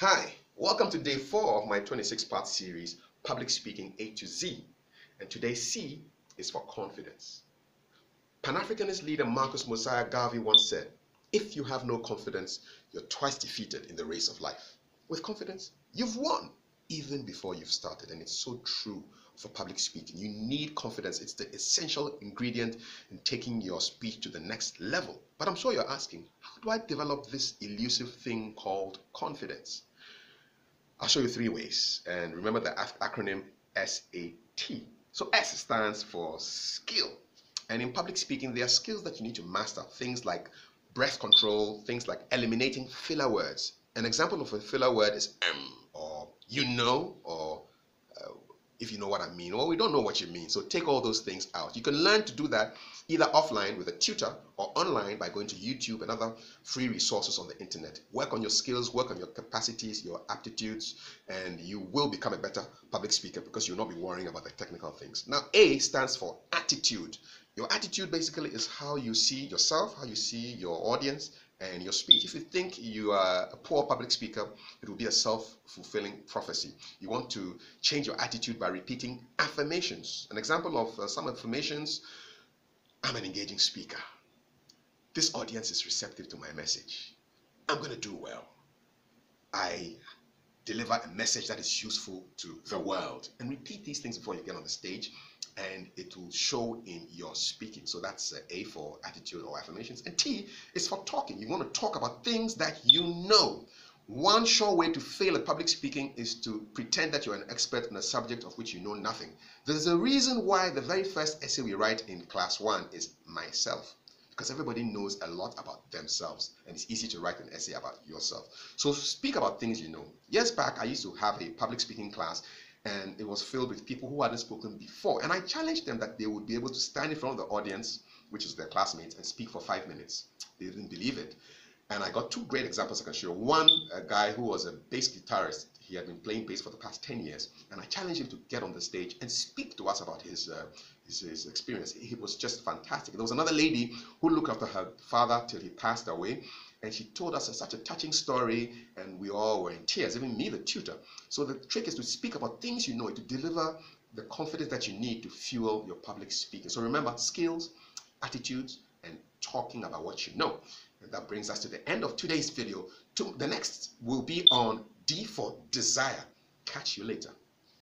Hi, welcome to day four of my 26 part series, Public Speaking A to Z. And today's C is for confidence. Pan Africanist leader Marcus Mosiah Garvey once said, If you have no confidence, you're twice defeated in the race of life. With confidence, you've won even before you've started. And it's so true for public speaking. You need confidence, it's the essential ingredient in taking your speech to the next level. But I'm sure you're asking, how do I develop this elusive thing called confidence? I'll show you three ways. And remember the acronym SAT. So S stands for skill. And in public speaking, there are skills that you need to master. Things like breath control, things like eliminating filler words. An example of a filler word is um or you know or if you know what I mean, or we don't know what you mean. So take all those things out. You can learn to do that either offline with a tutor or online by going to YouTube and other free resources on the internet. Work on your skills, work on your capacities, your aptitudes, and you will become a better public speaker because you'll not be worrying about the technical things. Now, A stands for attitude. Your attitude basically is how you see yourself, how you see your audience, and your speech. If you think you are a poor public speaker, it will be a self fulfilling prophecy. You want to change your attitude by repeating affirmations. An example of uh, some affirmations I'm an engaging speaker. This audience is receptive to my message. I'm going to do well. I deliver a message that is useful to the world. And repeat these things before you get on the stage and it will show in your speaking. So that's uh, A for attitude or affirmations. And T is for talking. You want to talk about things that you know. One sure way to fail at public speaking is to pretend that you're an expert in a subject of which you know nothing. There's a reason why the very first essay we write in class one is myself. Because everybody knows a lot about themselves, and it's easy to write an essay about yourself. So speak about things you know. Years back, I used to have a public speaking class, and it was filled with people who hadn't spoken before. And I challenged them that they would be able to stand in front of the audience, which is their classmates, and speak for five minutes. They didn't believe it. And I got two great examples I can show. One, a guy who was a bass guitarist. He had been playing bass for the past 10 years. And I challenged him to get on the stage and speak to us about his, uh, his, his, experience. He was just fantastic. There was another lady who looked after her father till he passed away and she told us such a touching story and we all were in tears even me the tutor so the trick is to speak about things you know to deliver the confidence that you need to fuel your public speaking so remember skills attitudes and talking about what you know that brings us to the end of today's video. To the next will be on d for desire. Catch you later